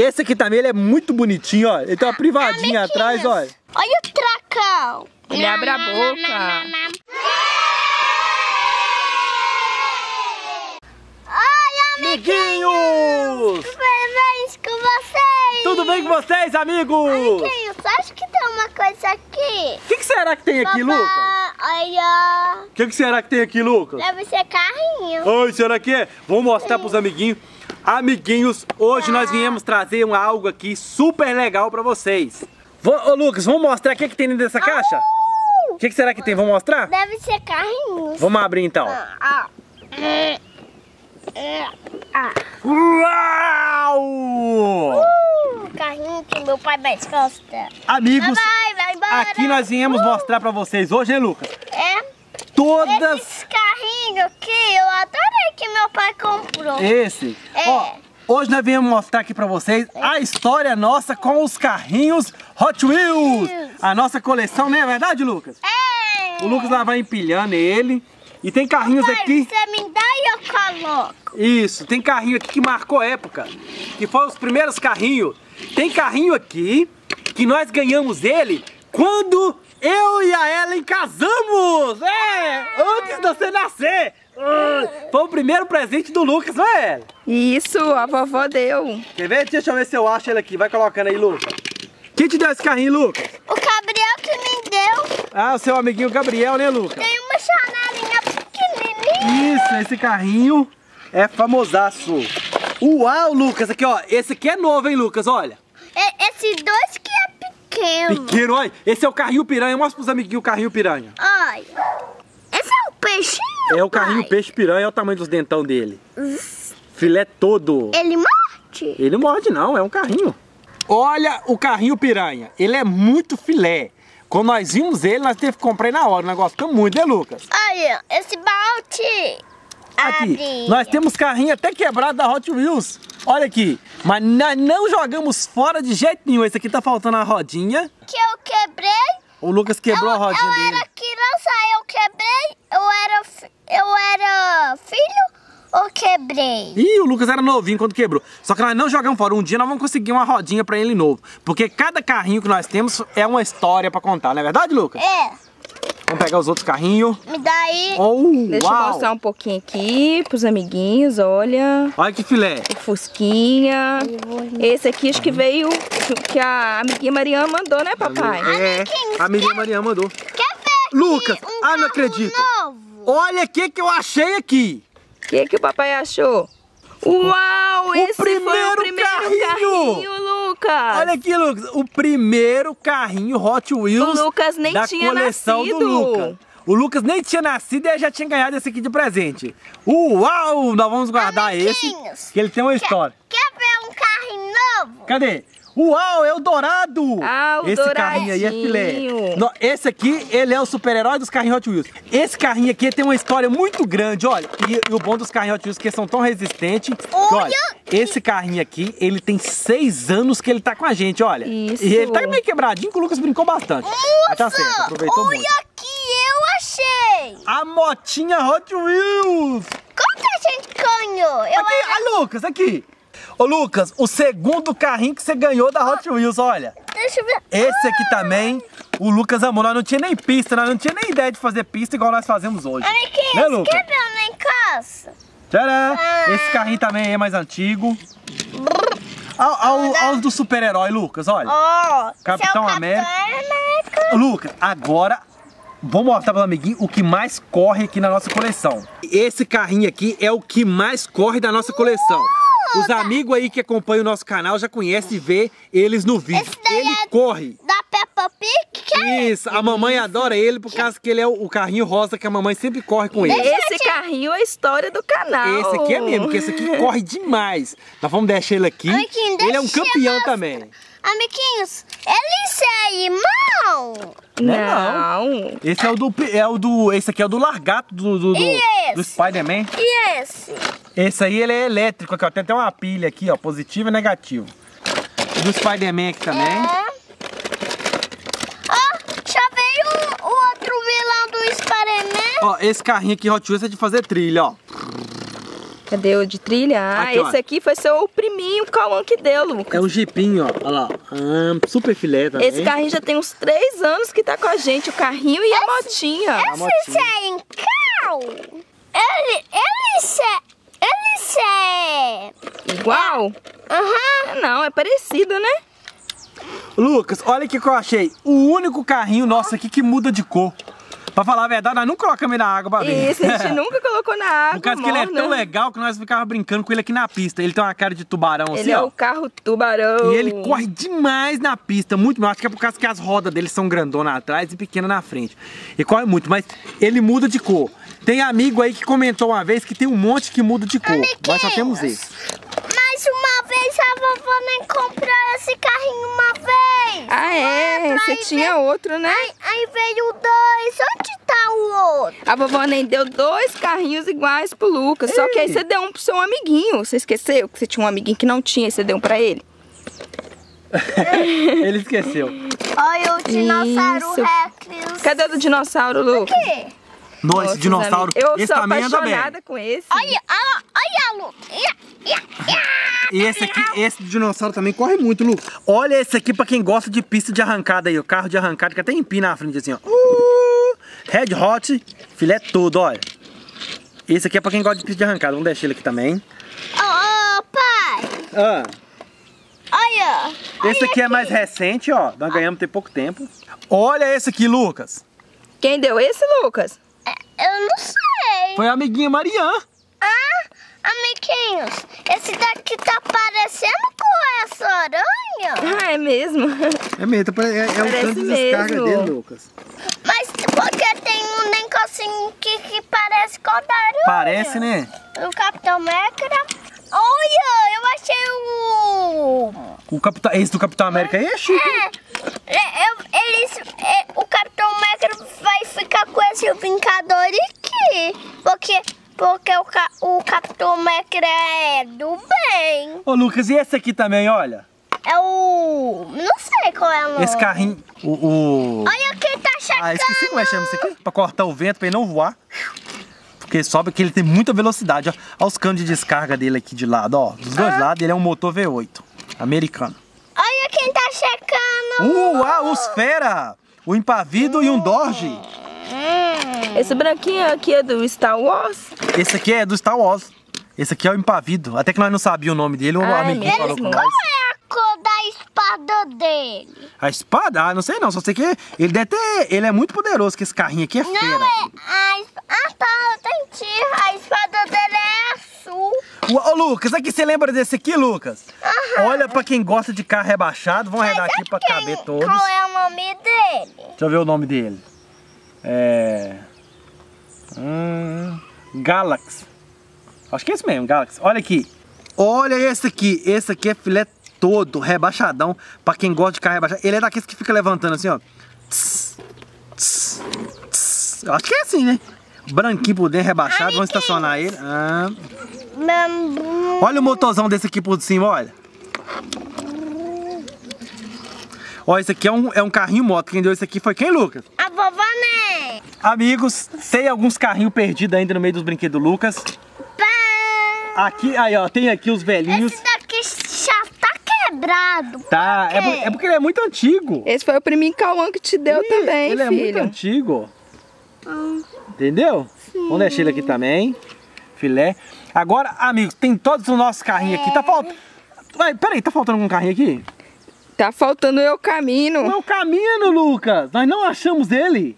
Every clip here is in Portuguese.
Esse aqui também ele é muito bonitinho, ó. Ele tem uma privadinha Amiguinhos, atrás, olha. Olha o tracão. Ele abre a boca. Oi, Amiguinhos! Tudo bem com vocês? Tudo bem com vocês, amigos? Amiguinhos, acho que tem uma coisa aqui. O que, que será que tem aqui, Lucas? Olha, O que, que será que tem aqui, Lucas? deve ser carrinho. Oi, será que é? Vamos mostrar pros amiguinhos. Amiguinhos, hoje nós viemos trazer um algo aqui super legal pra vocês. Vou- Ô, Lucas, vamos mostrar o que, que tem dentro dessa caixa? O que, que será que tem? Vamos mostrar? Deve ser carrinho. Vamos abrir então. Ah, é, é, ah. Uau! Uh, carrinho que meu pai mais gosta. Amigos, Vai, vai aqui nós viemos mostrar pra vocês hoje, hein, Lucas? É, Todas esses carrinhos aqui, eu que meu pai comprou. esse. É. Ó, hoje nós viemos mostrar aqui pra vocês a história nossa com os carrinhos Hot Wheels. A nossa coleção, não é verdade, Lucas? É. O Lucas lá vai empilhando ele. E tem carrinhos Pai, aqui. Você me dá e eu coloco. Isso, tem carrinho aqui que marcou época. Que foram os primeiros carrinhos. Tem carrinho aqui que nós ganhamos ele quando eu e a Ellen casamos. É, antes de você nascer. Primeiro presente do Lucas, não é, Ellen? Isso, a vovó deu. Quer ver? Deixa eu ver se eu acho ele aqui. Vai colocando aí, Lucas. Quem te deu esse carrinho, Lucas? O Gabriel que me deu Ah, o seu amiguinho Gabriel, né, Lucas? tem uma chanelinha pequenininha. Isso, esse carrinho é famosaço. Uau, Lucas, aqui ó, esse aqui é novo, hein, Lucas, olha. É, esse dois que é pequeno. Pequeno, olha, esse é o carrinho piranha, mostra pros amiguinhos o carrinho piranha. Olha. É peixinho, É o carrinho pai? peixe piranha, olha o tamanho dos dentão dele. Filé todo. Ele morde. Ele não morde não, é um carrinho. Olha o carrinho piranha, ele é muito filé. Quando nós vimos ele, nós teve que comprar ele na hora, o negócio ficou muito, né, Lucas? Olha, esse balde. Aqui, Abre. nós temos carrinho até quebrado da Hot Wheels. Olha aqui, mas nós não jogamos fora de jeito nenhum. Esse aqui tá faltando a rodinha. Que eu quebrei. O Lucas quebrou eu, a rodinha eu dele. era criança, eu quebrei. Eu era, fi- eu filho, eu quebrei. Ih, o Lucas era novinho quando quebrou. Só que nós não jogamos fora. Um dia nós vamos conseguir uma rodinha pra ele novo. Porque cada carrinho que nós temos é uma história pra contar, não é verdade, Lucas? É, Vamos pegar os outros carrinhos. me dá aí. Oh, Deixa eu uau! mostrar um pouquinho aqui pros amiguinhos, olha. Olha que filé. O Fusquinha. Esse aqui acho que veio que a amiguinha Mariana mandou, né, papai? É, a Miriam Maria mandou. Quer ver? Lucas, um ah, não acredito. Novo? Olha o que que eu achei aqui. O que, que o papai achou? Uau, esse foi primeiro o primeiro carrinho! carrinho, Lucas! Olha aqui, Lucas. O primeiro carrinho Hot Wheels O Lucas nem da tinha coleção nascido. do Lucas. O Lucas nem tinha nascido e já tinha ganhado esse aqui de presente. Uau! Nós vamos guardar esse, que ele tem uma história. Quer ver um carrinho novo? Cadê? Uau, é o Dourado! Ah, o Esse carrinho aí é filé. douradinho. No- esse aqui, ele é o super-herói dos carrinhos Hot Wheels. Esse carrinho aqui tem uma história muito grande, olha. E, e o bom dos carrinhos Hot Wheels é que eles são tão resistentes. que, Olha olha, esse carrinho aqui, ele tem seis anos que ele tá com a gente, olha. Isso. E ele tá meio quebradinho, que o Lucas brincou bastante. Mas tá certo, aproveitou olha muito. que eu achei. A motinha Hot Wheels! Quanto a gente ganhou? Eu Aqui, ah, Lucas, aqui. Ô, Lucas, o segundo carrinho que você ganhou da Hot Wheels, olha. Deixa eu ver. Esse aqui também, o Lucas amou. Nós não tinha nem pista, nós não tinha nem ideia de fazer pista igual nós fazemos hoje. Amiguinhos, Né, Lucas? quer ver um lá em casa? Tcharam! Esse carrinho também é mais antigo. Ao, ao, aos do super-herói, Lucas, olha. Ó, Capitão América. Capitão América. Lucas, agora vou mostrar para o amiguinho o que mais corre aqui na nossa coleção. Esse carrinho aqui é o que mais corre da nossa coleção. Os amigos aí que acompanham o nosso canal já conhecem e vê eles no vídeo. Esse daí Ele é corre. Da Peppa Pig, que é Isso, a mamãe adora ele por causa que ele é o carrinho rosa que a mamãe sempre corre com ele. Esse carrinho é a história do canal. Esse aqui é mesmo, porque esse aqui corre demais. Nós vamos deixar ele aqui. Amiguinho, Ele é um campeão mostrar. também. Amiguinhos, ele é irmão. Não. Não. Esse é o do. É o do esse aqui é o do largato do, do, do, do Spider-Man. E esse? Esse aí ele é elétrico aqui, ó. Tem até uma pilha aqui, ó. Positivo e negativo. O do Spider-Man aqui também. É. Ó, já veio o, o outro vilão do Spider-Man. Ó, esse carrinho aqui Hot Wheels é de fazer trilha, ó. Cadê o de trilha? Ah, Aqui, ó. esse aqui foi seu priminho, o Cauã que deu, Lucas. É um jipinho, ó. Olha lá. Ah, super filé também. Esse carrinho já tem uns três anos que tá com a gente, o carrinho e a motinha. A Esse motinha. é em carro. Ele, ele é, ele é. Igual? Aham. Não, é parecido, né? Lucas, olha o que que eu achei. O único carrinho nosso aqui que muda de cor. Pra falar a verdade, nós não colocamos ele na água pra ver. Isso, a gente nunca colocou na água. Por causa que ele é tão legal que nós ficávamos brincando com ele aqui na pista. Ele tem uma cara de tubarão Ele assim, é ó. o carro tubarão. E ele corre demais na pista, muito mais. Acho que é por causa que as rodas dele são grandonas atrás e pequenas na frente. Ele corre muito, mas ele muda de cor. Tem amigo aí que comentou uma vez que tem um monte que muda de cor. Nós só temos esse. Mas uma vovó nem comprou esse carrinho uma vez. Ah, é? Lembra? Você Aí tinha veio- outro, né? Aí, aí veio dois. Onde tá o outro? A vovó nem deu dois carrinhos iguais pro Lucas. Só que aí você deu um pro seu amiguinho. Você esqueceu que você tinha um amiguinho que não tinha e você deu um pra ele? Ele esqueceu. Olha o dinossauro Isso. Rex. Cadê o dinossauro, Lucas? quê? Nossa, esse dinossauro. Eu esse sou também anda bem. apaixonada com esse. Olha, olha, olha, Lu. Ia, ia, ia. E esse aqui, esse dinossauro também corre muito, Lu. Olha esse aqui pra quem gosta de pista de arrancada aí, o carro de arrancada que até empina na frente assim, ó. Uh, Red Hot, filé todo, olha. Esse aqui é pra quem gosta de pista de arrancada. Vamos deixar ele aqui também. Ô, ô, pai. Ah, Olha. esse aqui é mais recente, ó. Nós ganhamos tem pouco tempo. Olha esse aqui, Lucas. Quem deu esse, Lucas? É, Eu não sei. Foi a amiguinha Marian. Amiguinhos, esse daqui tá parecendo com essa aranha. Ah, é mesmo? É mesmo, é, é o Parece tanto de descarga mesmo. dele, Lucas. Mas porque tem um negocinho que, que parece com o da aranha. Parece, né? O Capitão Mecra. Olha, eu achei o... O Capitão, esse do Capitão América aí é chique. É, é, eu- eles, é, o Capitão Mecra vai ficar com esse brincador aqui. Porque, porque o, ca- o Capitão Mecra é do bem. Ô, Lucas, e esse aqui também, olha? É o... Não sei qual é o nome. Esse carrinho, o... o... Olha quem tá chegando. Ah, esqueci como é que chama isso aqui. Pra cortar o vento, pra ele não voar. Porque sobe que ele tem muita velocidade, ó. Olha os canos de descarga dele aqui de lado, ó. Dos dois lados, ele é um motor V8. Americano. Olha quem tá chegando. Uh, ah, os fera! O Impavido e um Dorje. Esse branquinho aqui é do Star Wars? Esse aqui é do Star Wars. Esse aqui é o Impavido. Até que nós não sabíamos o nome dele, o Ah, é amiguinho falou com nós. Qual é a cor da espada dele? A espada? Ah, não sei não, só sei que ele deve ter... Ele é muito poderoso, que esse carrinho aqui é Não fera. é a. Ah, tá, eu entendi. A espada dele é azul. Ô, Lucas, aqui você lembra desse aqui, Lucas? Olha pra quem gosta de carro rebaixado, vamos arredar aqui pra Quem- caber todos. Qual é o nome dele? Deixa eu ver o nome dele. É. Hum, Galax. Acho que é esse mesmo, Galax. Olha aqui. Olha esse aqui. Esse aqui é filé todo, rebaixadão. Pra quem gosta de carro rebaixado. Ele é daqueles que fica levantando assim, ó. Tss, tss, tss. Eu acho que é assim, né? Branquinho por dentro, rebaixado. Vamos estacionar ele. Ah. Olha o motorzão desse aqui por cima, olha. Olha, esse aqui é um, é um carrinho moto. Quem deu esse aqui foi quem, Lucas? A vovó né? Amigos, tem alguns carrinhos perdidos ainda no meio dos brinquedos do Lucas. Aqui, aí ó, tem aqui os velhinhos. Esse daqui já tá quebrado. Tá, é, por- é porque ele é muito antigo. Esse foi o priminho Cauã que te deu Ih, também, ele é muito filho. antigo. Entendeu? Vamos deixar ele aqui também. Filé. Agora, amigos, tem todos os nossos carrinhos aqui. Tá faltando. Vai, peraí, tá faltando algum carrinho aqui? Tá faltando eu caminho. Não é o caminho, Lucas. Nós não achamos ele.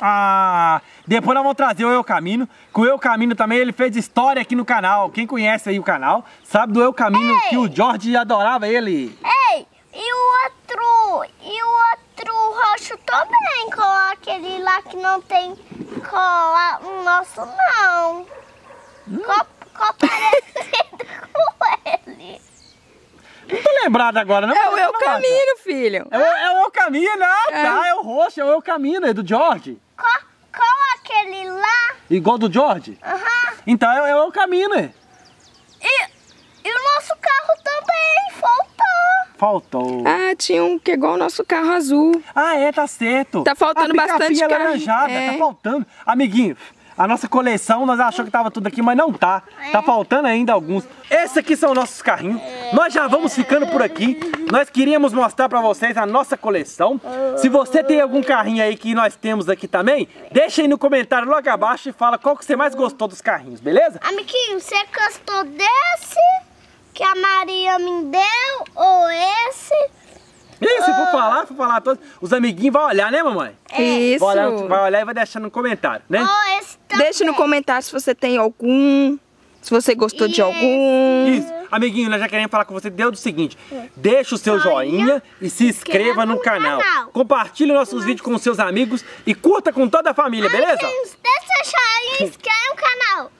Ah, depois nós vamos trazer o Eu Camino. Que o Eu Camino também ele fez história aqui no canal. Quem conhece aí o canal sabe do Eu Camino que o Jorge adorava ele. Ei, e o outro, e o outro roxo também, com aquele lá que não tem cola, o nosso não. Hum? Co, co parecido com ele. Não tô lembrado agora, não. É o eu Não, caminho, filho. É o, é o Eu Camino, ah, É. tá. É o roxo, é o Eu Camino, é do Jorge. Co, com aquele lá, Igual do Jorge. aham. Então é, é o Eu Camino, é. E, e o nosso carro também faltou. Faltou. Ah, tinha um que é igual o nosso carro azul. Ah, é, tá certo. Tá faltando a bastante picafinha carrinho, laranjada, é. tá faltando. Amiguinho, a nossa coleção, nós achamos que tava tudo aqui, mas não tá. Tá faltando ainda alguns. Esses aqui são nossos carrinhos. Nós já vamos ficando por aqui. Nós queríamos mostrar pra vocês a nossa coleção. Se você tem algum carrinho aí que nós temos aqui também, deixa aí no comentário logo abaixo e fala qual que você mais gostou dos carrinhos, beleza? Amiguinho, você gostou desse que a Maria me deu ou esse? E se for falar, for falar todos, os amiguinhos vão olhar, né, mamãe? Isso. Vai olhar, vai olhar e vai deixar no comentário, né? Também? Deixa no comentário se você tem algum, se você gostou de Isso. algum. Isso. Amiguinho, nós já queremos falar com você desde o seguinte. Deixa o seu joinha e se inscreva no canal. Compartilhe nossos vídeos com seus amigos e curta com toda a família, beleza? Deixa o joinha e inscreve no canal.